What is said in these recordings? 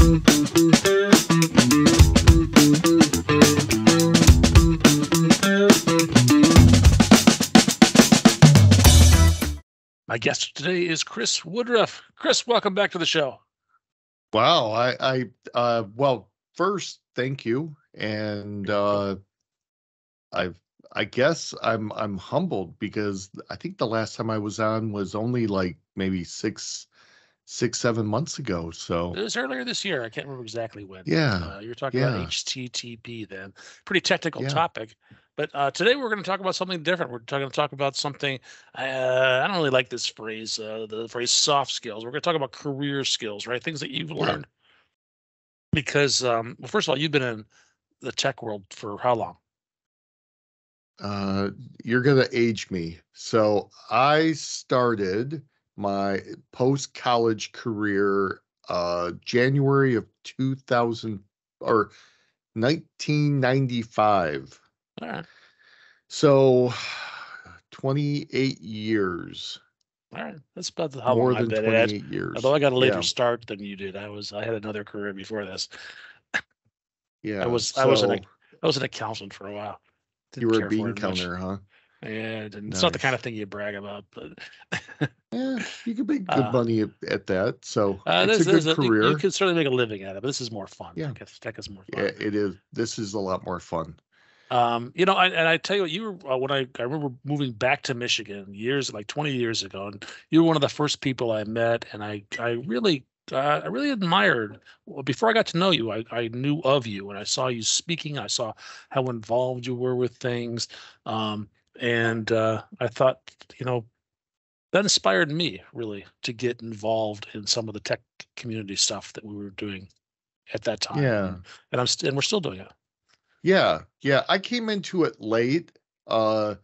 My guest today is Chris Woodruff. Chris, welcome back to the show. Wow, I, I, uh, well, first, thank you, and uh, I've, I guess I'm, I'm humbled because I think the last time I was on was only like maybe six, six, seven months ago. So It was earlier this year. I can't remember exactly when. Yeah, Uh, you were talking yeah. about HTTP then. Pretty technical Yeah. topic. But uh, today we're going to talk about something different. We're going to talk about something. Uh, I don't really like this phrase, uh, the phrase soft skills. We're going to talk about career skills, right? Things that you've learned. Because, um, well, first of all, you've been in the tech world for how long? uh, you're gonna age me. So I started my post college career uh, January of 2000 or 1995. All right. So 28 years, All right. That's about how more long I've than at. 28 years. Although I got a later Yeah. start than you did. I was I had another career before this. Yeah, I was I was an I was an accountant for a while. you Didn't were a bean it much. counter, huh? Yeah, it didn't- it's not the kind of thing you brag about, but Yeah, you could make good Uh, money at, at that. So uh, it's a good a, you, career. you can certainly make a living at it. But this is more fun. Yeah. Tech is, tech is more yeah, fun. it is. This is a lot more fun. Um, you know, I, and I tell you what, you were uh, when I I remember moving back to Michigan years like 20 years ago, and you were one of the first people I met, and I I really uh, I really admired. Well, before I got to know you, I I knew of you, and I saw you speaking. I saw how involved you were with things, um, and uh, I thought, you know, that inspired me really to get involved in some of the tech community stuff that we were doing at that time. Yeah. and, I'm st- and we're still doing it. Yeah, yeah. I came into it late. Uh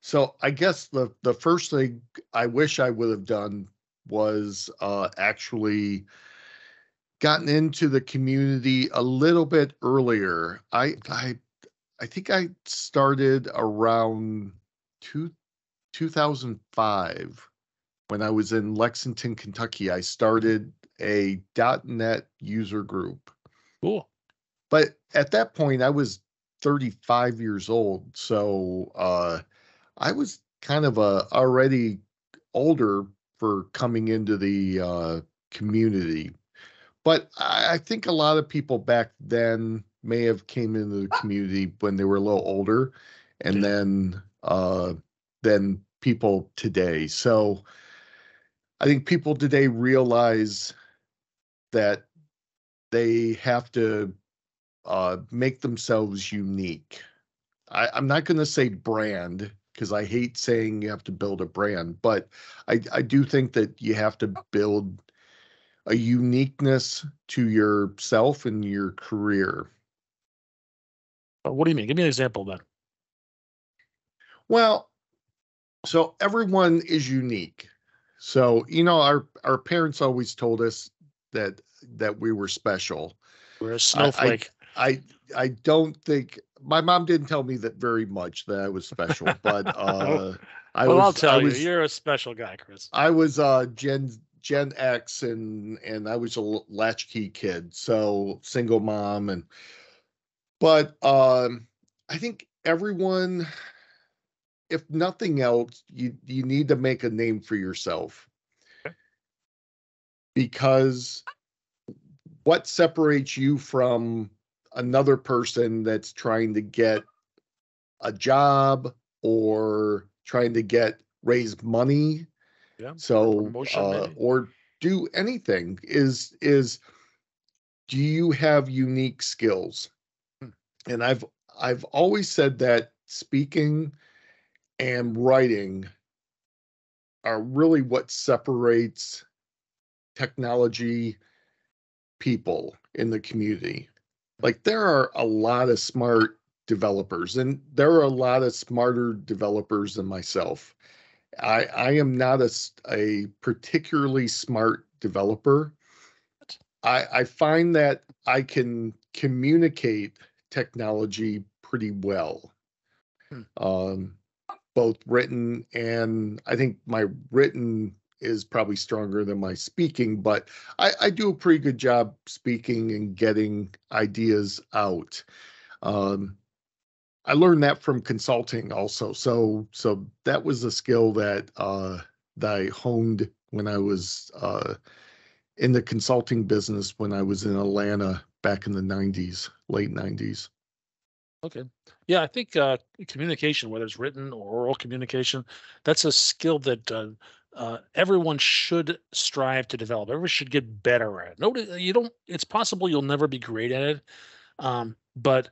so I guess the the first thing I wish I would have done was uh actually gotten into the community a little bit earlier. I I I think I started around two, 2005 when I was in Lexington, Kentucky. I started a dot .NET user group Cool. but at that point i was 35 years old so uh i was kind of a already older for coming into the uh community but I, I think a lot of people back then may have came into the community when they were a little older and then uh than people today so i think people today realize that they have to uh, make themselves unique. I, I'm not going to say brand because I hate saying you have to build a brand, but I, I do think that you have to build a uniqueness to yourself and your career. Uh, What do you mean? Give me an example then. Well, so everyone is unique. So, you know, our, our parents always told us that that we were special. We're a snowflake. I I don't think my mom didn't tell me that very much that I was special, but uh I well, was I'll tell I you, was you're a special guy, Chris. I was uh Gen Gen X and and I was a latchkey kid, so single mom and but um I think everyone if nothing else you you need to make a name for yourself. Okay. Because what separates you from another person that's trying to get a job or trying to get raise money Yeah. so promotion, uh, or do anything is is do you have unique skills Hmm. and i've i've always said that speaking and writing are really what separates technology people in the community like there are a lot of smart developers and there are a lot of smarter developers than myself I I am not a, a particularly smart developer. I I find that I can communicate technology pretty well. Hmm. Um both written and I think my written is probably stronger than my speaking, but I, I do a pretty good job speaking and getting ideas out. Um, I learned that from consulting also. So so that was a skill that uh, that I honed when I was uh, in the consulting business when I was in Atlanta back in the 90s, late 90s. Okay. Yeah, I think uh, communication, whether it's written or oral communication, that's a skill that uh, uh, everyone should strive to develop. Everyone should get better at. Nobody, you don't. It's possible you'll never be great at it, um, but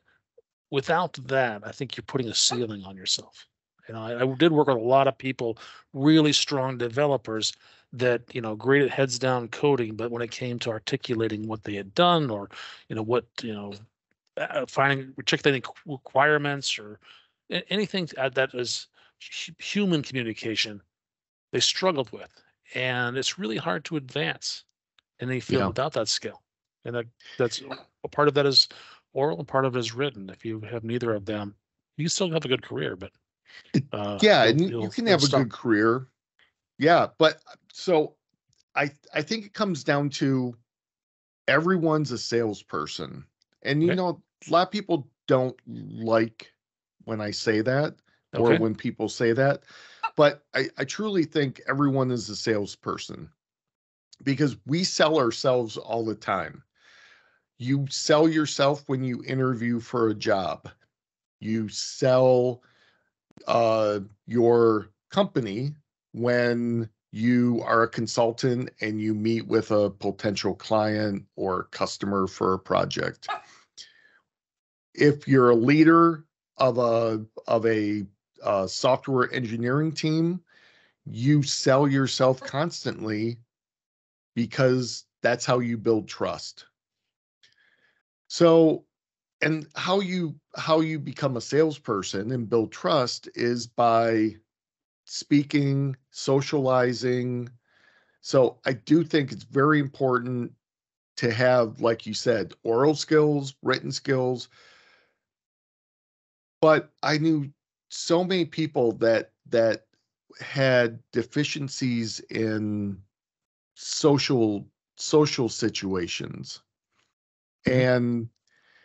without that, I think you're putting a ceiling on yourself. You know, I, I did work with a lot of people, really strong developers that you know great at heads down coding, but when it came to articulating what they had done or you know what you know uh, finding articulating requirements or anything that is human communication, they struggled with, and it's really hard to advance in any field Yeah. without that skill. And that that's a part of that is oral and part of it is written. If you have neither of them, you still have a good career, but uh, yeah, and you can have a good career. Yeah, but so I I think it comes down to everyone's a salesperson. And you Okay. know, a lot of people don't like when I say that or when people say that. But I, I truly think everyone is a salesperson because we sell ourselves all the time. You sell yourself when you interview for a job. You sell uh, your company when you are a consultant and you meet with a potential client or customer for a project. If you're a leader of a of a uh, software engineering team, you sell yourself constantly because that's how you build trust. So, and how you how you become a salesperson and build trust is by speaking, socializing. So, I do think it's very important to have like you said, oral skills, written skills. But I knew so many people that that had deficiencies in social social situations. And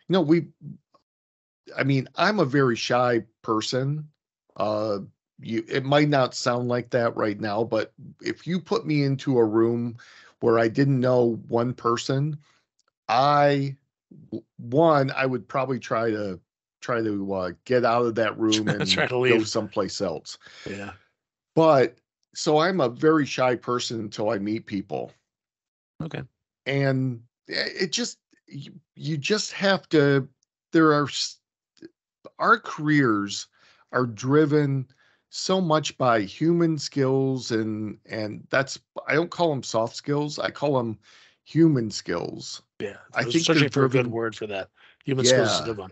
you know we i mean i'm a very shy person. Uh you it might not sound like that right now but if you put me into a room where i didn't know one person i one i would probably try to try to uh, get out of that room and Try to go someplace else Yeah. but so i'm a very shy person until i meet people Okay. and it just you, you just have to there are our careers are driven so much by human skills and and that's i don't call them soft skills i call them human skills Yeah. I I think searching for a good word for that. Human skills is a good one.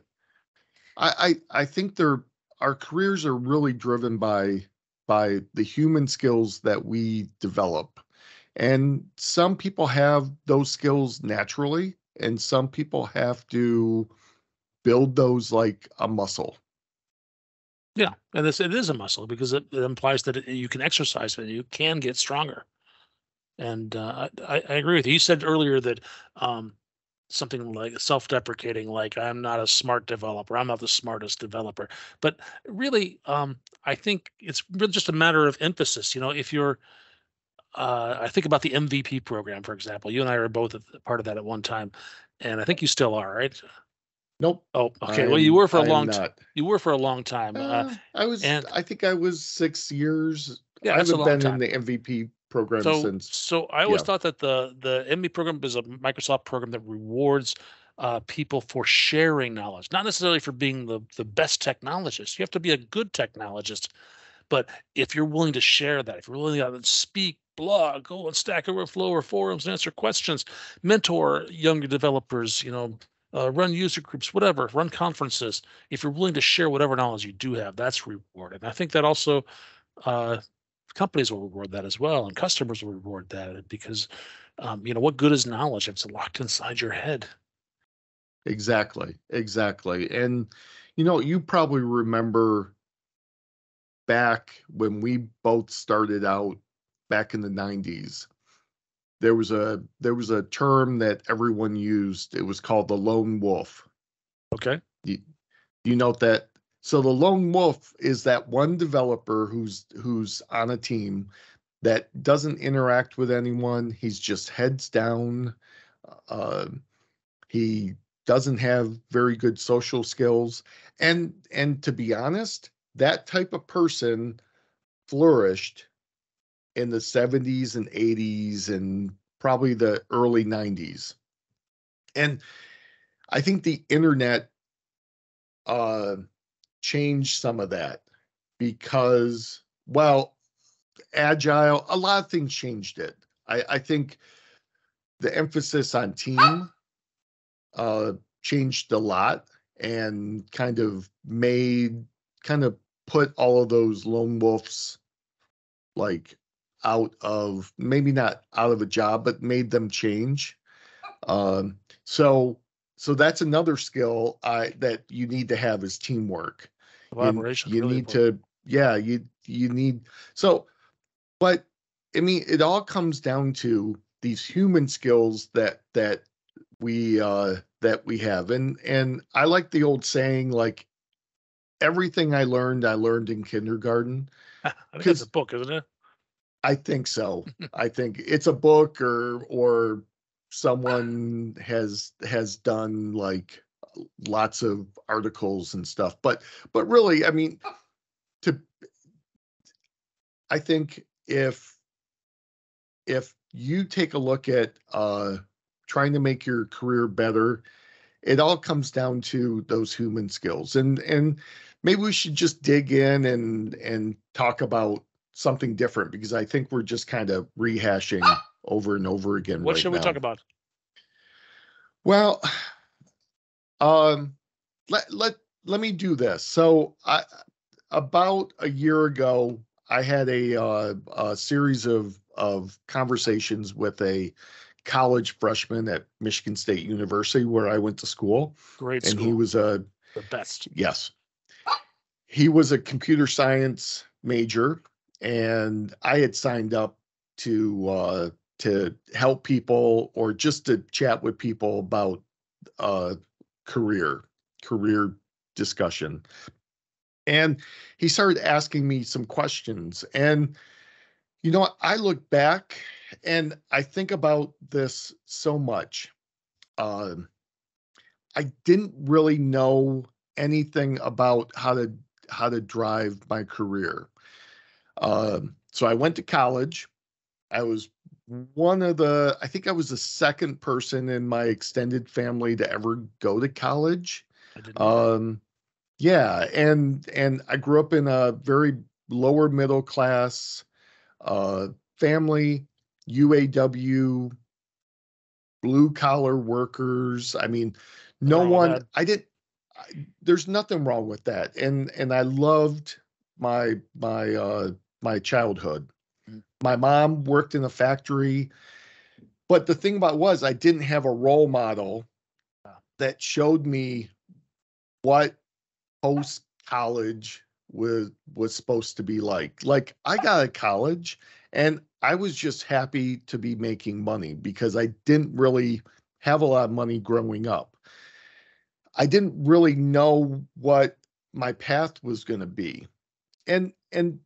I, I I think they're our careers are really driven by by the human skills that we develop. And some people have those skills naturally, and some people have to build those like a muscle. Yeah, and this it is a muscle because it, it implies that it, you can exercise it. You can get stronger. And uh, I, I I agree with you. You said earlier that um, something like self-deprecating, like I'm not a smart developer. I'm not the smartest developer. But really, um, I think it's really just a matter of emphasis. You know, if you're, uh, I think about the MVP program, for example. You and I are both a part of that at one time, and I think you still are, right? Nope. Oh, okay. I well, you were for I a am long time. You were for a long time. Uh, Uh, I was and- I think I was six years. Yeah, I haven't been time. in the MVP program so since so i always yeah. thought that the the MVP program is a microsoft program that rewards uh, people for sharing knowledge not necessarily for being the the best technologist you have to be a good technologist but if you're willing to share that if you're willing to speak blog go on stack overflow or forums and answer questions mentor younger developers you know uh, run user groups whatever run conferences if you're willing to share whatever knowledge you do have that's rewarded and i think that also uh, companies will reward that as well and customers will reward that because um, you know what good is knowledge if it's locked inside your head Exactly, exactly. And you know, you probably remember back when we both started out back in the 90s there was a there was a term that everyone used it was called the lone wolf Okay. you, you note that so the lone wolf is that one developer who's who's on a team that doesn't interact with anyone. He's just heads down. Uh, he doesn't have very good social skills. And and to be honest that type of person flourished in the 70s and 80s and probably the early 90s and i think the internet uh changed some of that because well agile a lot of things changed it. I i think the emphasis on team uh changed a lot and kind of made kind of put all of those lone wolves like out of maybe not out of a job but made them change. Um so so that's another skill i that you need to have is teamwork Collaboration. you really need important. to yeah you you need so but i mean it all comes down to these human skills that that we uh that we have and and i like the old saying like everything i learned i learned in kindergarten I think 'cause- a book, isn't it? i think so i think it's a book or or someone has has done like lots of articles and stuff but but really i mean to i think if if you take a look at uh trying to make your career better it all comes down to those human skills and and maybe we should just dig in and and talk about something different because i think we're just kind of rehashing over and over again What right should we now. talk about? Well, um, let let let me do this. So, I about a year ago, I had a uh, a series of of conversations with a college freshman at Michigan State University, where I went to school, Great and school. he was a the best. yes, he was a computer science major, and I had signed up to uh, to help people or just to chat with people about uh, career career discussion. And he started asking me some questions, and you know, I look back and I think about this so much. Um, I didn't really know anything about how to how to drive my career. Um, so I went to college. I was one of the I think I was the second person in my extended family to ever go to college. I didn't know that. Um, yeah, and and I grew up in a very lower middle class uh, family, UAW, blue collar workers. I mean, no one. that. I didn't. I, there's nothing wrong with that, and and I loved my my uh, my childhood. My mom worked in a factory, but the thing about was I didn't have a role model that showed me what post college was was supposed to be like. Like I got of college and I was just happy to be making money because I didn't really have a lot of money growing up. I didn't really know what my path was going to be. And and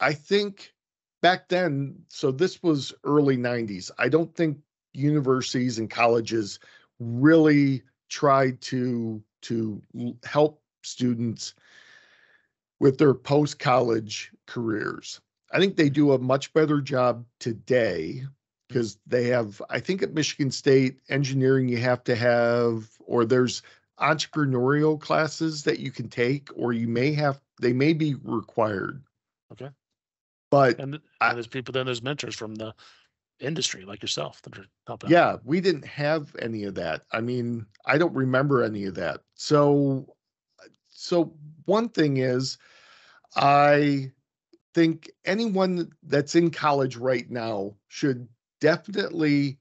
I think back then, so this was early 90s. I don't think universities and colleges really tried to to help students with their post college careers. I think they do a much better job today because they have I think at Michigan State engineering you have to have or there's entrepreneurial classes that you can take or you may have they may be required. Okay. But And, and there's people, then there's mentors from the industry like yourself that are helping. out. yeah, we didn't have any of that. I mean, I don't remember any of that. So so one thing is I think anyone that's in college right now should definitely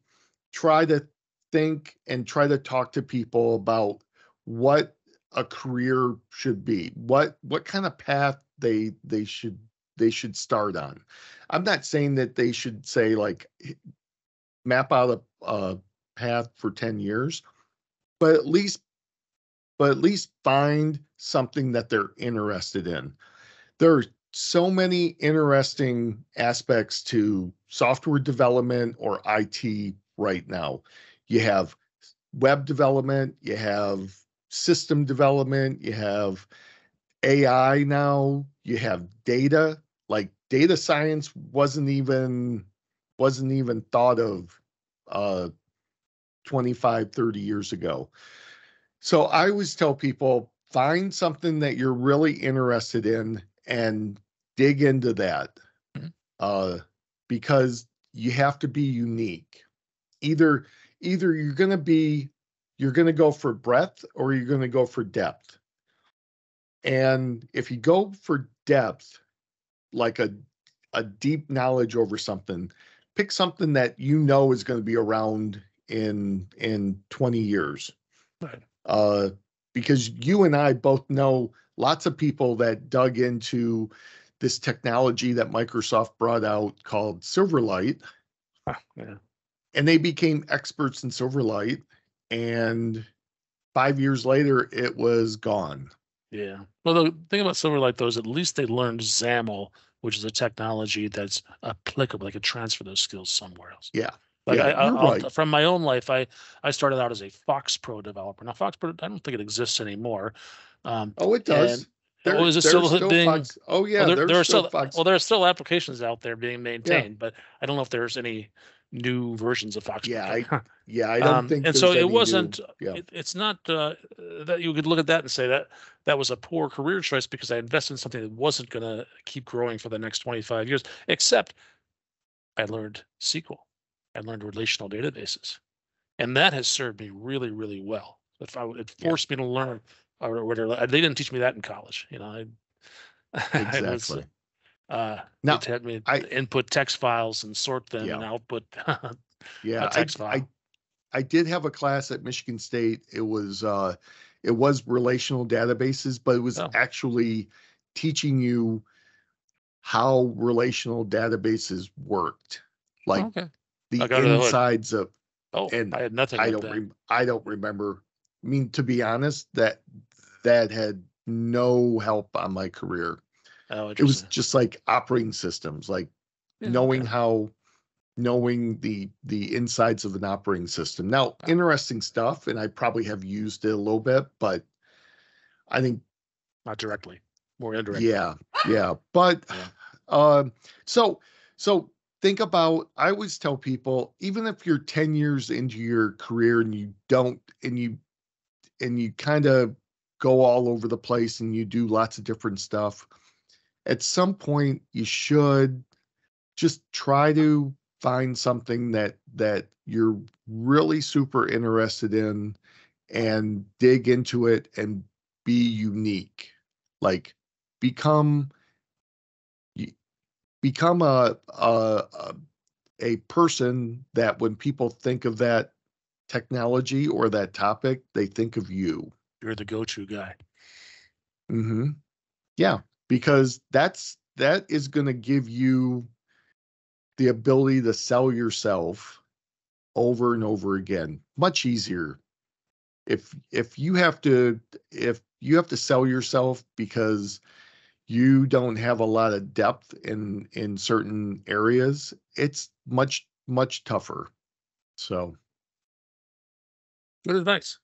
try to think and try to talk to people about what a career should be what what kind of path they they should they should start on. I'm not saying that they should say like map out a, a path for 10 years, but at least but at least find something that they're interested in. There are so many interesting aspects to software development or IT right now. You have web development, you have system development, you have AI now, you have data. Like data science wasn't even wasn't even thought of uh 25 30 years ago. So I always tell people find something that you're really interested in and dig into that. Mm-hmm. Uh because you have to be unique. Either either you're going to be you're going to go for breadth or you're going to go for depth. And if you go for depth, like a a deep knowledge over something, pick something that you know is going to be around in in 20 years. Right. Uh, because you and I both know lots of people that dug into this technology that Microsoft brought out called Silverlight. yeah. And they became experts in Silverlight and five years later it was gone. Yeah. Well, the thing about Silverlight though is at least they learned XAML, which is a technology that's applicable. They could transfer those skills somewhere else. Yeah. Like yeah, I, right. from my own life, I I started out as a Fox Pro developer. Now Fox Pro, I don't think it exists anymore. Um, oh, it does. There, oh, is it still, still being? Fox. Oh yeah, well, there, there, are still, still well, there are still applications out there being maintained, yeah. but I don't know if there's any new versions of Fox. Yeah, I, yeah, I don't um, think. And so it wasn't. New, yeah. it, it's not uh, that you could look at that and say that that was a poor career choice because I invested in something that wasn't going to keep growing for the next 25 years. Except, I learned SQL. I learned relational databases, and that has served me really, really well. If I it forced yeah. me to learn, or whatever, they didn't teach me that in college. You know, I, exactly. I was, uh, now, had me I, input text files and sort them yeah. and output. yeah, I, I, I did have a class at Michigan State. It was uh, it was relational databases, but it was oh. actually teaching you how relational databases worked, like okay. the insides the of. Oh, and I had nothing. I don't. Rem- I don't remember. I mean, to be honest, that that had no help on my career. Oh, it was just like operating systems, like yeah, knowing okay. how knowing the the insides of an operating system. Now, wow. interesting stuff, and I probably have used it a little bit, but I think not directly, more indirectly. Yeah, yeah. But yeah. Um, so so think about I always tell people, even if you're 10 years into your career and you don't and you and you kind of go all over the place and you do lots of different stuff at some point you should just try to find something that that you're really super interested in and dig into it and be unique. Like become become a a a person that when people think of that technology or that topic they think of you. You're the go-to guy. Mm-hmm. Yeah because that's that is going to give you the ability to sell yourself over and over again much easier. If if you have to if you have to sell yourself because you don't have a lot of depth in in certain areas it's much much tougher. So. Good advice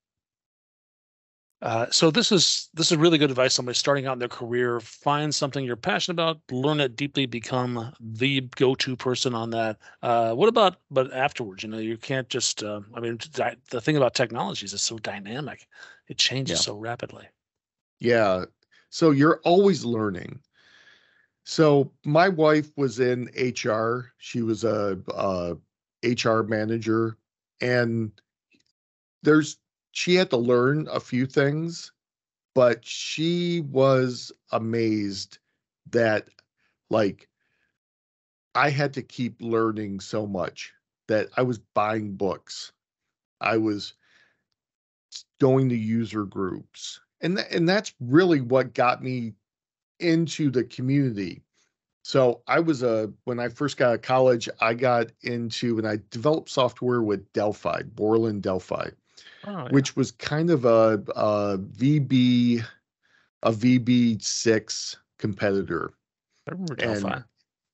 uh, so this is this is really good advice. Somebody starting out in their career, find something you're passionate about, learn it deeply, become the go-to person on that. Uh, what about but afterwards? You know, you can't just. Uh, I mean, the thing about technology is it's so dynamic; it changes yeah. so rapidly. Yeah. So you're always learning. So my wife was in HR. She was a, a HR manager, and there's she had to learn a few things, but she was amazed that like I had to keep learning so much that I was buying books. I was going to user groups. And th- and that's really what got me into the community. So I was a when I first got out of college, I got into and I developed software with Delphi, Borland Delphi, Oh, yeah. which was kind of a, a VB, a VB6 competitor. I remember and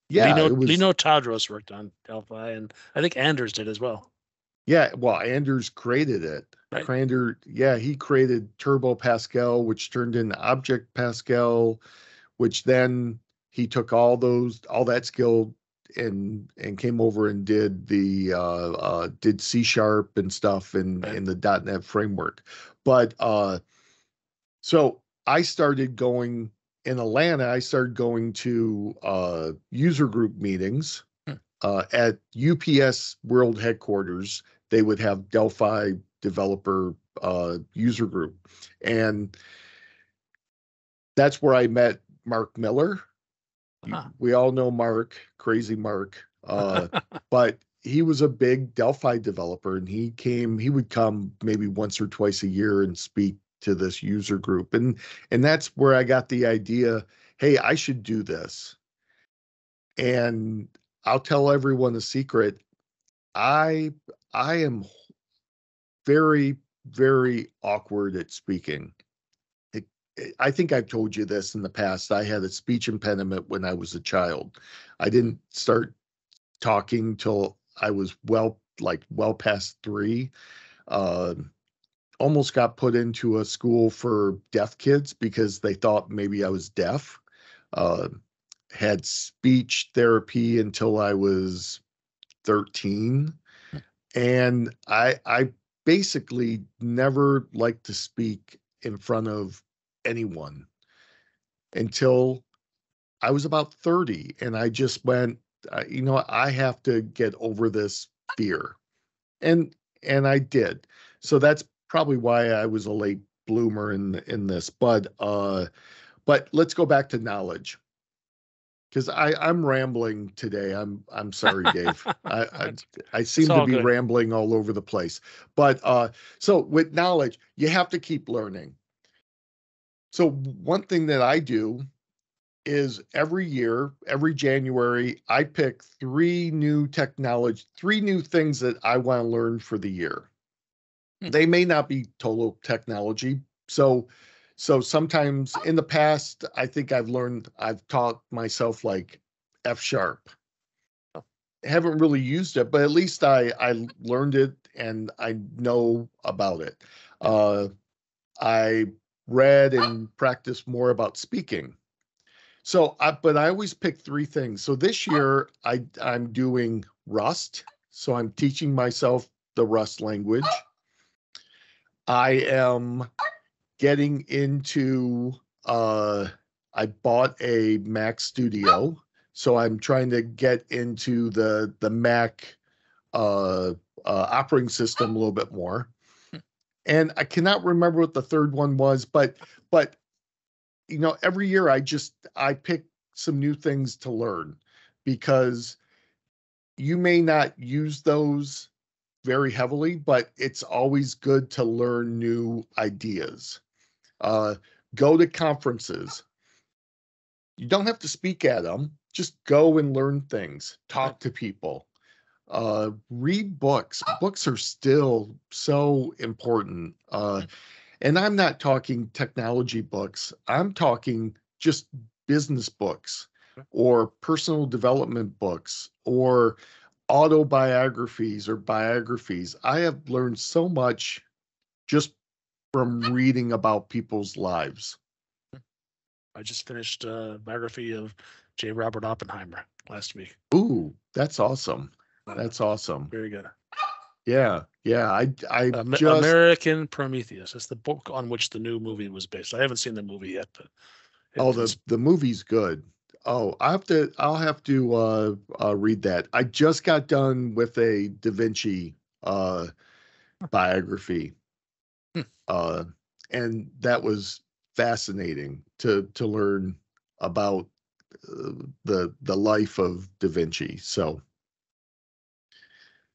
Yeah, Lino, it was, Lino Tadros worked on Delphi, and I think Anders did as well. yeah. Well, Anders created it. Right. Crander, yeah, he created Turbo Pascal, which turned into Object Pascal, which then he took all those all that skill and and came over and did the uh, uh did C sharp and stuff in in the .NET framework. But uh so I started going in Atlanta, I started going to uh user group meetings Hmm. uh at UPS World Headquarters. They would have Delphi developer uh user group. And that's where I met Mark Miller. We all know Mark, crazy Mark. Uh, but he was a big Delphi developer and he came, he would come maybe once or twice a year and speak to this user group. And and that's where I got the idea, hey, I should do this. And I'll tell everyone a secret. I I am very, very awkward at speaking. I think I've told you this in the past. I had a speech impediment when I was a child. I didn't start talking till I was well, like well past three. Um almost got put into a school for deaf kids because they thought maybe I was deaf. Uh, had speech therapy until I was 13. And I I basically never liked to speak in front of anyone until I was about 30 and I just went uh, you know I have to get over this fear. And and I did. So that's probably why I was a late bloomer in in this but uh but let's go back to knowledge because I I'm rambling today. I'm I'm sorry, Dave. I, I I seem to be good. rambling all over the place. But uh, so with knowledge, you have to keep learning. So one thing that I do is every year, every January, I pick three new technology, three new things that I want to learn for the year. Hmm. They may not be total technology. So so sometimes in the past, I think I've learned, I've taught myself like F sharp. Haven't really used it, but at least I I learned it and I know about it. Uh, I read and practiced more about speaking. So, I, but I always pick three things. So this year, I I'm doing Rust. So I'm teaching myself the Rust language. I am getting into uh I bought a Mac Studio, so I'm trying to get into the the Mac uh, uh operating system a little bit more. And I cannot remember what the third one was, but but you know, every year I just I pick some new things to learn because you may not use those very heavily, but it's always good to learn new ideas. Uh, go to conferences. You don't have to speak at them. Just go and learn things. Talk to people. Uh, read books. Books are still so important. Uh, and I'm not talking technology books. I'm talking just business books or personal development books or autobiographies or biographies. I have learned so much just from reading about people's lives. I just finished a biography of J. Robert Oppenheimer last week. Ooh, that's awesome. That's awesome. very good. Yeah, yeah. I I Am- just American Prometheus. That's the book on which the new movie was based. I haven't seen the movie yet, but oh the it's- the movie's good. Oh, I have to I'll have to uh, uh read that. I just got done with a Da Vinci uh biography. Hmm. Uh and that was fascinating to to learn about uh, the the life of Da Vinci. So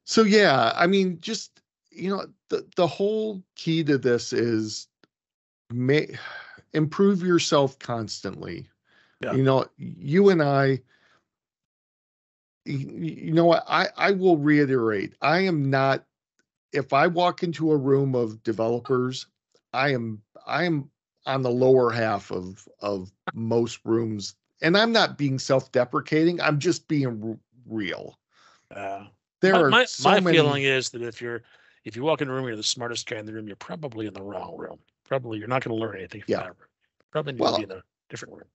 so yeah, I mean just you know the the whole key to this is may improve yourself constantly. Yeah. You know, you and I you know what? I, I will reiterate. I am not, if I walk into a room of developers, I am, I am on the lower half of, of most rooms. And I'm not being self-deprecating. I'm just being r- real. Uh, There my are my, so my many. feeling is that if you're if you walk in a room, you're the smartest guy in the room. You're probably in the wrong room. Probably you're not going to learn anything from Yeah. that room. Probably need Well- to be in a different room.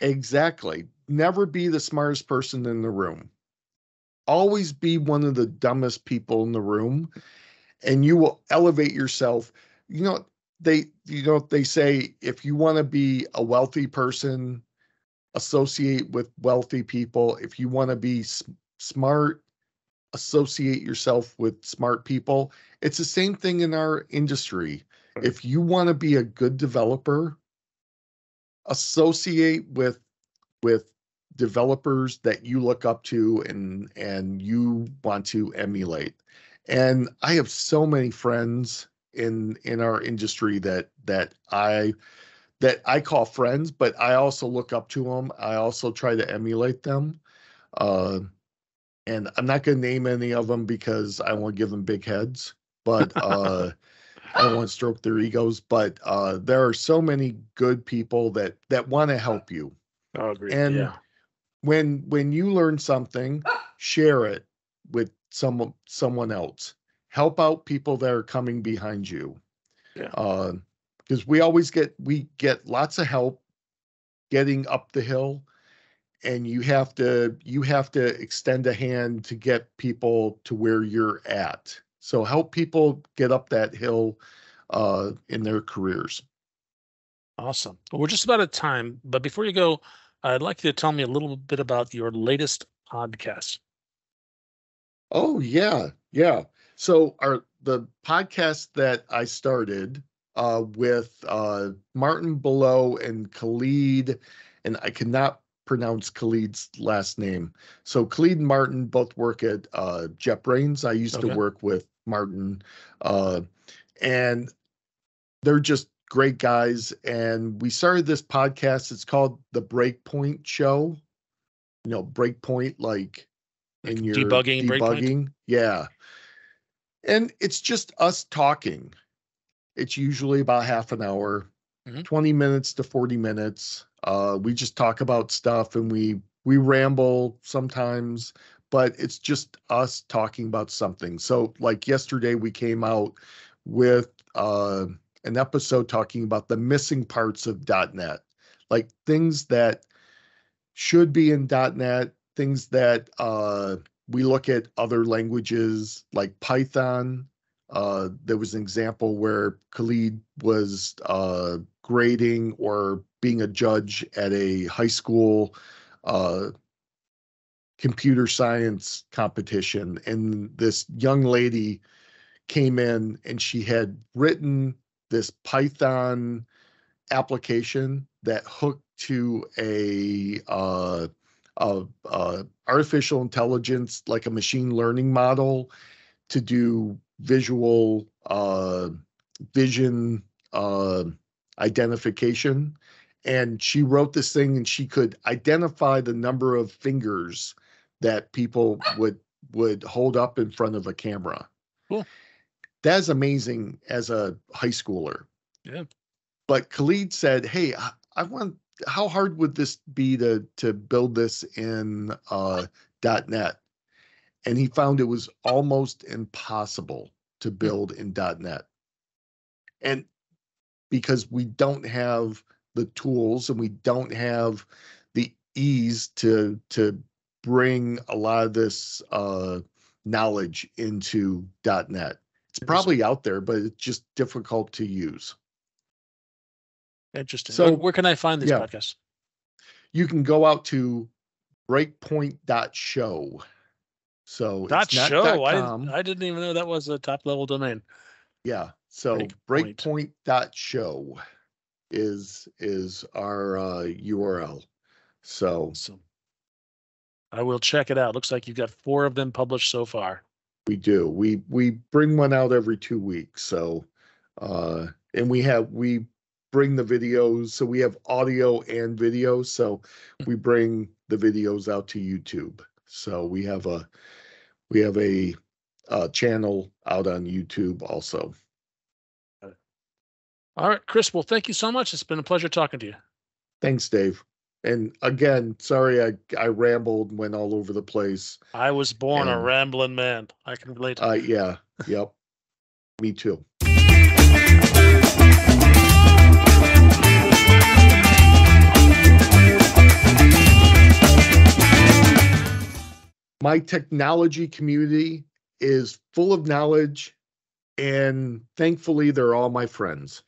Exactly. Never be the smartest person in the room. Always be one of the dumbest people in the room and you will elevate yourself. You know, they you know they say if you want to be a wealthy person, associate with wealthy people. If you want to be s- smart, associate yourself with smart people. It's the same thing in our industry. If you want to be a good developer, associate with with developers that you look up to and and you want to emulate and i have so many friends in in our industry that that i that i call friends but i also look up to them i also try to emulate them uh and i'm not going to name any of them because i won't give them big heads but uh I won't stroke their egos, but uh, there are so many good people that that want to help you. Oh, agree. And yeah. When when you learn something, share it with someone someone else. Help out people that are coming behind you. Yeah. Uh, because we always get we get lots of help getting up the hill, and you have to you have to extend a hand to get people to where you're at. So help people get up that hill uh, in their careers. Awesome. Well, we're just about at time, but before you go, I'd like you to tell me a little bit about your latest podcast. Oh yeah, yeah. So our the podcast that I started uh, with uh, Maarten Balliauw and Khalid, and I cannot pronounce Khalid's last name. So Khalid and Maarten both work at uh, JetBrains. I used Okay. to work with Maarten, uh, and they're just great guys. And we started this podcast. It's called the Breakpoint Show. You know, Breakpoint like in your debugging, Breakpoint? debugging. Yeah. And it's just us talking. It's usually about half an hour, Mhm. 20 minutes to 40 minutes. Uh, we just talk about stuff and we we ramble sometimes, but it's just us talking about something. So like yesterday we came out with uh an episode talking about the missing parts of .NET, like things that should be in .NET, things that uh, we look at other languages like Python. Uh, there was an example where Khalid was uh, grading or being a judge at a high school uh, computer science competition, and this young lady came in and she had written this Python application that hooked to a uh, uh, uh, artificial intelligence, like a machine learning model, to do visual uh, vision uh, identification. And she wrote this thing, and she could identify the number of fingers that people would would hold up in front of a camera. Cool. That's amazing as a high schooler. Yeah. But Khalid said, "Hey, I, I want. How hard would this be to to build this in uh, .NET?" And he found it was almost impossible to build in .NET, and because we don't have the tools and we don't have the ease to to bring a lot of this uh, knowledge into dot .NET. It's probably out there, but it's just difficult to use. Interesting. So- where, where can I find these yeah. podcasts? You can go out to breakpoint.show. So Dot it's not show. dot I didn't, I didn't even know that was a top level domain. yeah. So Breakpoint. Is is our uh, URL. So So I will check it out. Looks like you've got four of them published so far. we do. We we bring one out every two weeks. So uh and we have we bring the videos so we have audio and video so we bring the videos out to youtube So we have a we have a, uh channel out on YouTube also. All right, Chris. Well, thank you so much. It's been a pleasure talking to you. Thanks, Dave. And again, sorry I I rambled, and went all over the place. I was born a rambling man. I can relate. Uh yeah, yep. Me too. My technology community is full of knowledge and thankfully they're all my friends.